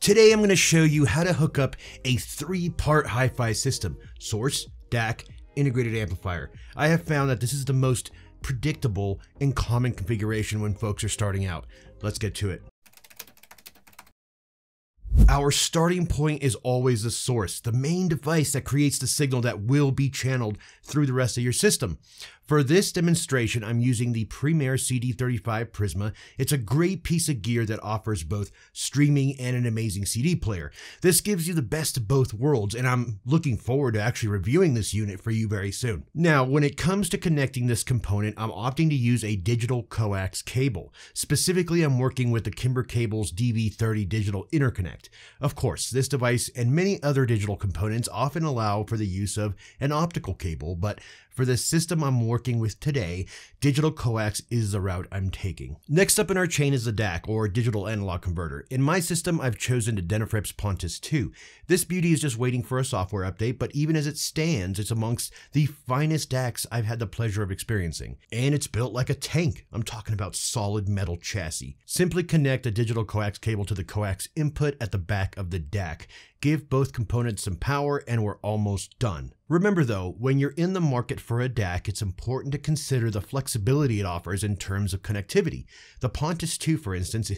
Today I'm going to show you how to hook up a three-part hi-fi system, source, DAC, integrated amplifier. I have found that this is the most predictable and common configuration when folks are starting out. Let's get to it. Our starting point is always the source, the main device that creates the signal that will be channeled through the rest of your system. For this demonstration, I'm using the Primare CD35 Prisma. It's a great piece of gear that offers both streaming and an amazing CD player. This gives you the best of both worlds, and I'm looking forward to actually reviewing this unit for you very soon. Now, when it comes to connecting this component, I'm opting to use a digital coax cable. Specifically, I'm working with the Kimber Kables DV30 digital interconnect. Of course, this device and many other digital components often allow for the use of an optical cable, but for the system I'm working with today, digital coax is the route I'm taking. Next up in our chain is the DAC, or digital analog converter. In my system, I've chosen the Denafrips Pontus 2. This beauty is just waiting for a software update, but even as it stands, it's amongst the finest DACs I've had the pleasure of experiencing. And it's built like a tank. I'm talking about solid metal chassis. Simply connect a digital coax cable to the coax input at the back of the DAC. Give both components some power and we're almost done. Remember though, when you're in the market for a DAC, it's important to consider the flexibility it offers in terms of connectivity. The Pontus 2, for instance,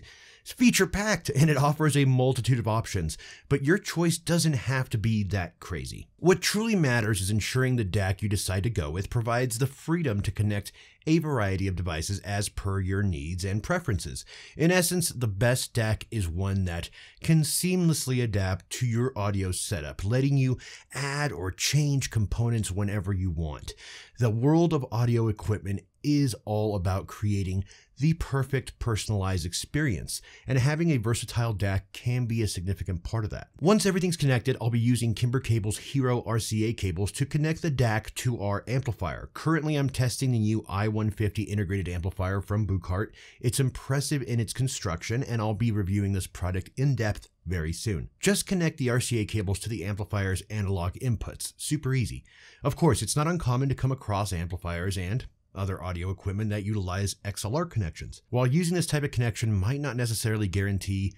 it's feature packed and it offers a multitude of options, but your choice doesn't have to be that crazy. What truly matters is ensuring the DAC you decide to go with provides the freedom to connect a variety of devices as per your needs and preferences. In essence, the best DAC is one that can seamlessly adapt to your audio setup, letting you add or change components whenever you want. The world of audio equipment is all about creating the perfect personalized experience, and having a versatile DAC can be a significant part of that. Once everything's connected, I'll be using Kimber Kable's Hero RCA cables to connect the DAC to our amplifier. Currently, I'm testing the new i150 integrated amplifier from Buchardt. It's impressive in its construction, and I'll be reviewing this product in depth very soon. Just connect the RCA cables to the amplifier's analog inputs. Super easy. Of course, it's not uncommon to come across amplifiers and other audio equipment that utilize XLR connections. While using this type of connection might not necessarily guarantee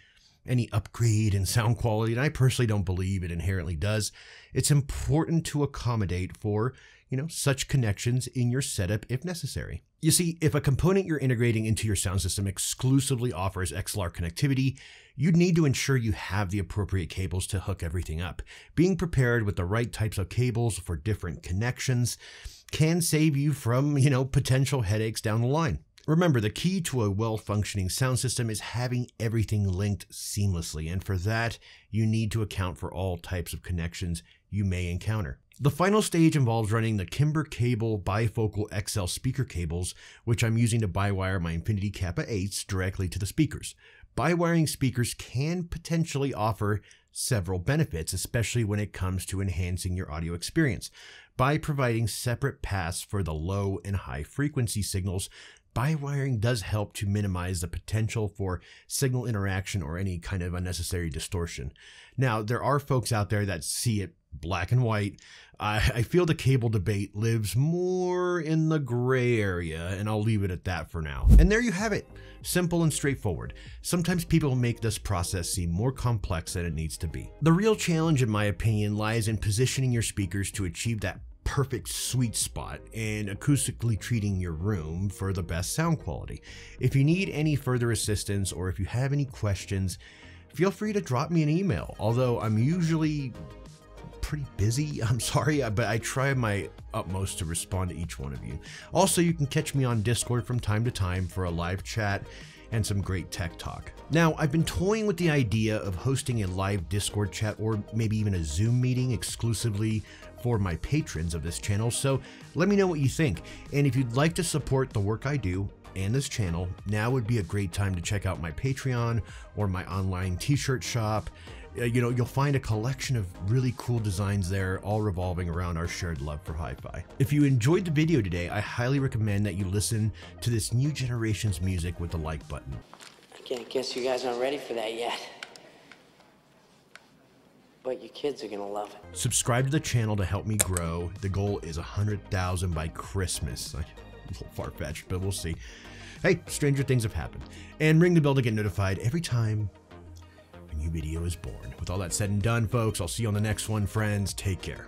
any upgrade in sound quality, and I personally don't believe it inherently does, it's important to accommodate for, you know, such connections in your setup if necessary. You see, if a component you're integrating into your sound system exclusively offers XLR connectivity, you'd need to ensure you have the appropriate cables to hook everything up. Being prepared with the right types of cables for different connections can save you from, you know, potential headaches down the line. Remember, the key to a well functioning sound system is having everything linked seamlessly, and for that, you need to account for all types of connections you may encounter. The final stage involves running the Kimber Kable bifocal XL speaker cables, which I'm using to bi-wire my Infinity Kappa 8s directly to the speakers. Bi-wiring speakers can potentially offer several benefits, especially when it comes to enhancing your audio experience. By providing separate paths for the low and high frequency signals, bi-wiring does help to minimize the potential for signal interaction or any kind of unnecessary distortion. Now, there are folks out there that see it black and white. I, I, feel the cable debate lives more in the gray area, and I'll leave it at that for now. And there you have it. Simple and straightforward. Sometimes people make this process seem more complex than it needs to be. The real challenge, in my opinion, lies in positioning your speakers to achieve that perfect sweet spot and acoustically treating your room for the best sound quality. If you need any further assistance or if you have any questions, feel free to drop me an email, although I'm usually pretty busy. I'm sorry, uh, but I try my utmost to respond to each one of you. Also, you can catch me on Discord from time to time for a live chat and some great tech talk. Now, I've been toying with the idea of hosting a live Discord chat or maybe even a Zoom meeting exclusively for my patrons of this channel, so let me know what you think. And if you'd like to support the work I do, and this channel, now would be a great time to check out my Patreon or my online t-shirt shop uh, you know, you'll find a collection of really cool designs there, all revolving around our shared love for hi-fi. If you enjoyed the video today, I highly recommend that you listen to this new generation's music with the like button. I guess you guys aren't ready for that yet. But your kids are gonna love it. Subscribe to the channel to help me grow. The goal is 100,000 by Christmas. a little far-fetched, but we'll see. Hey, stranger things have happened. And ring the bell to get notified every time new video is born. With all that said and done, folks, I'll see you on the next one, friends. Take care.